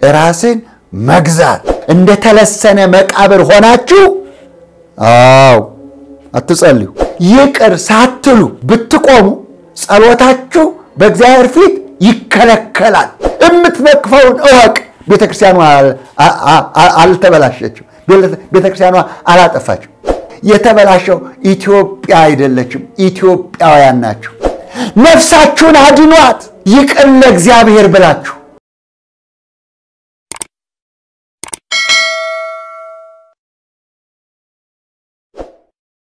ራስን መግዛት እንደተለሰነ መቃብር ሆናችሁ አዎ አትጸልዩ። ይቅር ሳትሉ ብትቆሙ ጸሎታችሁ በእግዚአብሔር ፊት ይከለከላል። የምትነቅፈውን እወቅ። ቤተክርስቲያኗ አልተበላሸችም። ቤተክርስቲያኗ አላጠፋችም። የተበላሸው ኢትዮጵያ አይደለችም፣ ኢትዮጵያውያን ናቸው። ነፍሳችሁን አድኗት ይቅር ለእግዚአብሔር ብላችሁ